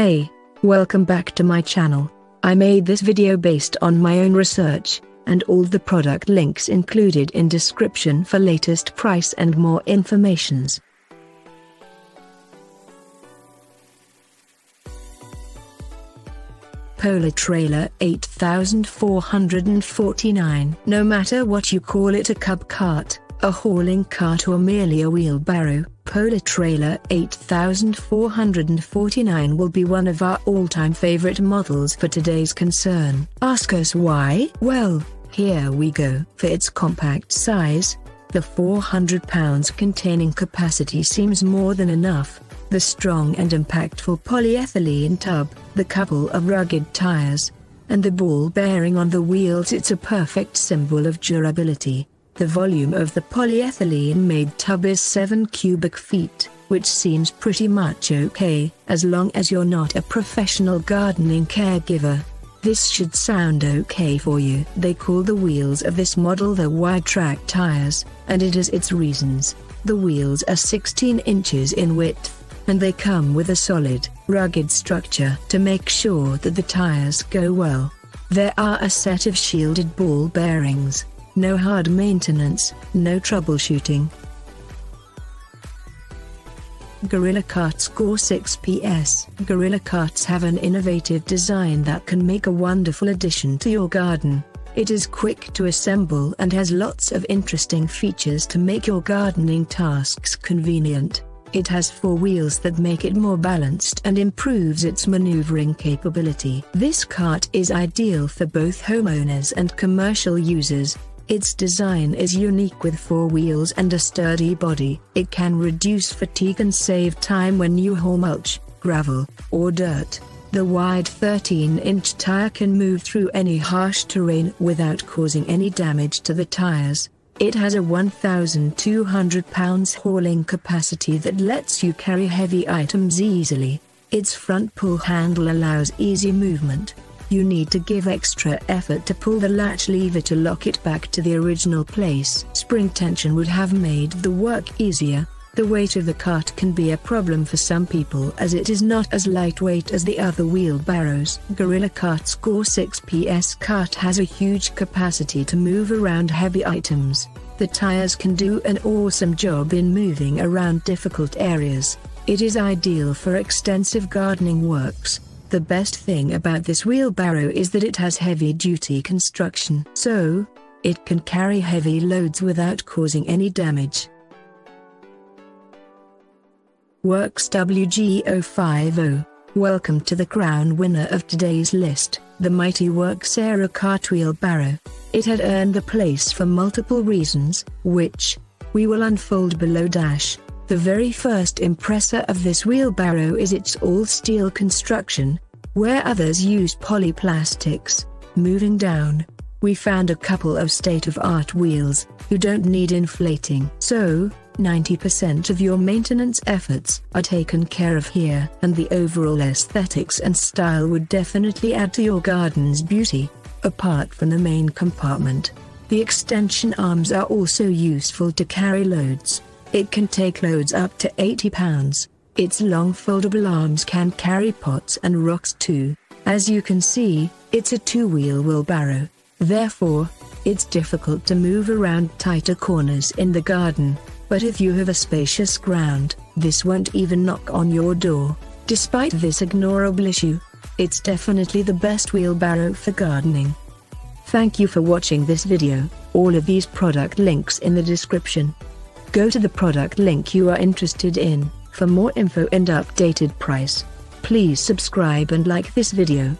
Hey, welcome back to my channel. I made this video based on my own research, and all the product links included in description for latest price and more informations. Polar Trailer 8449 No matter what you call it a cub cart, a hauling cart or merely a wheelbarrow, Polar Trailer 8449 will be one of our all-time favorite models for today's concern. Ask us why? Well, here we go. For its compact size, the 400 pounds containing capacity seems more than enough. The strong and impactful polyethylene tub, the couple of rugged tires, and the ball bearing on the wheels it's a perfect symbol of durability. The volume of the polyethylene-made tub is 7 cubic feet, which seems pretty much okay, as long as you're not a professional gardening caregiver. This should sound okay for you. They call the wheels of this model the wide track tires, and it has its reasons. The wheels are 16 inches in width, and they come with a solid, rugged structure to make sure that the tires go well. There are a set of shielded ball bearings, no hard maintenance, no troubleshooting. Gorilla Carts GOR6PS Gorilla Carts have an innovative design that can make a wonderful addition to your garden. It is quick to assemble and has lots of interesting features to make your gardening tasks convenient. It has four wheels that make it more balanced and improves its maneuvering capability. This cart is ideal for both homeowners and commercial users, its design is unique with four wheels and a sturdy body. It can reduce fatigue and save time when you haul mulch, gravel, or dirt. The wide 13-inch tire can move through any harsh terrain without causing any damage to the tires. It has a 1,200 pounds hauling capacity that lets you carry heavy items easily. Its front pull handle allows easy movement, you need to give extra effort to pull the latch lever to lock it back to the original place. Spring tension would have made the work easier. The weight of the cart can be a problem for some people as it is not as lightweight as the other wheelbarrows. Gorilla Cart's GOR6PS cart has a huge capacity to move around heavy items. The tires can do an awesome job in moving around difficult areas. It is ideal for extensive gardening works. The best thing about this wheelbarrow is that it has heavy-duty construction. So, it can carry heavy loads without causing any damage. Worx WG050 Welcome to the crown winner of today's list, the Mighty Worx Aero Cartwheel Barrow. It had earned the place for multiple reasons, which, we will unfold below dash. The very first impressor of this wheelbarrow is its all-steel construction, where others use polyplastics. Moving down, we found a couple of state-of-art wheels, who don't need inflating. So, 90% of your maintenance efforts are taken care of here, and the overall aesthetics and style would definitely add to your garden's beauty. Apart from the main compartment, the extension arms are also useful to carry loads. It can take loads up to 80 pounds. Its long foldable arms can carry pots and rocks too. As you can see, it's a two-wheel wheelbarrow. Therefore, it's difficult to move around tighter corners in the garden. But if you have a spacious ground, this won't even knock on your door. Despite this ignorable issue, it's definitely the best wheelbarrow for gardening. Thank you for watching this video, all of these product links in the description. Go to the product link you are interested in, for more info and updated price. Please subscribe and like this video.